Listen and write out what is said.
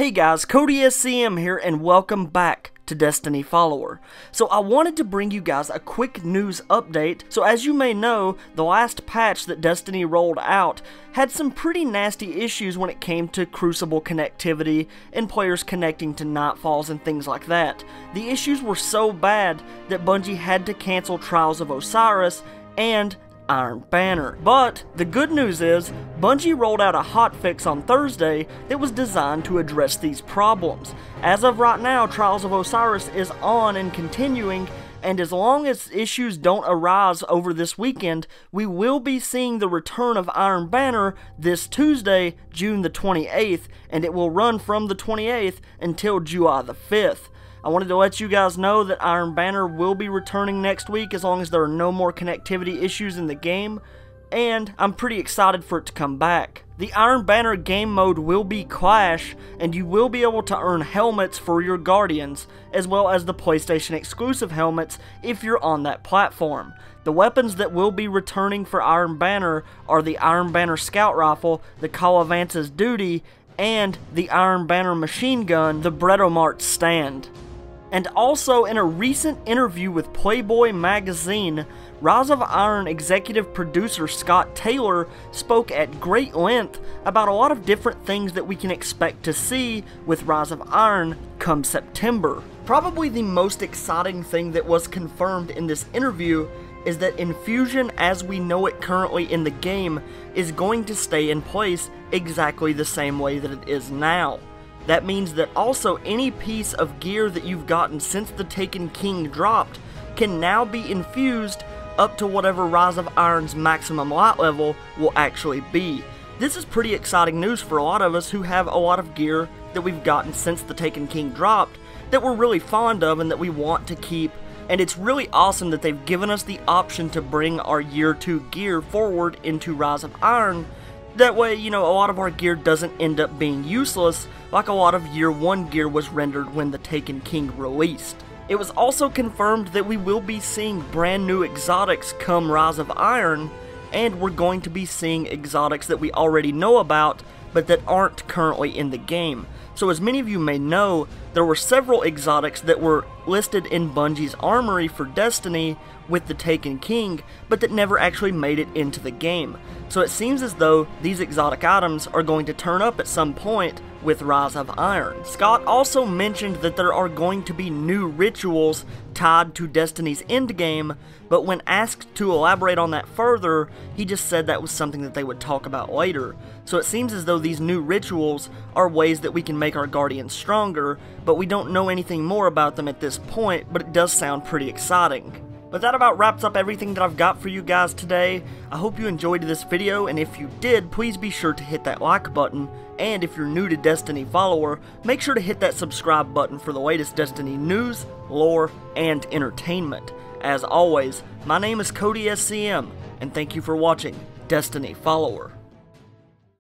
Hey guys, Cody SCM here and welcome back to Destiny Follower. So I wanted to bring you guys a quick news update. So as you may know, the last patch that Destiny rolled out had some pretty nasty issues when it came to Crucible connectivity and players connecting to Nightfalls and things like that. The issues were so bad that Bungie had to cancel Trials of Osiris and Iron Banner. But the good news is, Bungie rolled out a hotfix on Thursday that was designed to address these problems. As of right now, Trials of Osiris is on and continuing, and as long as issues don't arise over this weekend, we will be seeing the return of Iron Banner this Tuesday, June the 28th, and it will run from the 28th until July the 5th. I wanted to let you guys know that Iron Banner will be returning next week as long as there are no more connectivity issues in the game, and I'm pretty excited for it to come back. The Iron Banner game mode will be Clash, and you will be able to earn helmets for your Guardians, as well as the PlayStation exclusive helmets if you're on that platform. The weapons that will be returning for Iron Banner are the Iron Banner Scout Rifle, the Calavance's Duty, and the Iron Banner machine gun, the Bretomart Stand. And also, in a recent interview with Playboy magazine, Rise of Iron executive producer Scott Taylor spoke at great length about a lot of different things that we can expect to see with Rise of Iron come September. Probably the most exciting thing that was confirmed in this interview is that infusion as we know it currently in the game is going to stay in place exactly the same way that it is now. That means that also any piece of gear that you've gotten since the Taken King dropped can now be infused up to whatever Rise of Iron's maximum light level will actually be. This is pretty exciting news for a lot of us who have a lot of gear that we've gotten since the Taken King dropped that we're really fond of and that we want to keep and it's really awesome that they've given us the option to bring our year 2 gear forward into Rise of Iron that way, you know, a lot of our gear doesn't end up being useless, like a lot of Year 1 gear was rendered when the Taken King released. It was also confirmed that we will be seeing brand new exotics come Rise of Iron, and we're going to be seeing exotics that we already know about, but that aren't currently in the game. So as many of you may know, there were several exotics that were listed in Bungie's armory for Destiny with the Taken King, but that never actually made it into the game. So it seems as though these exotic items are going to turn up at some point with Rise of Iron. Scott also mentioned that there are going to be new rituals tied to Destiny's endgame, but when asked to elaborate on that further, he just said that was something that they would talk about later. So it seems as though these new rituals are ways that we can make our Guardians stronger, but we don't know anything more about them at this point, but it does sound pretty exciting. But that about wraps up everything that I've got for you guys today. I hope you enjoyed this video, and if you did, please be sure to hit that like button. And if you're new to Destiny follower, make sure to hit that subscribe button for the latest Destiny news, lore, and entertainment. As always, my name is Cody SCM, and thank you for watching Destiny Follower.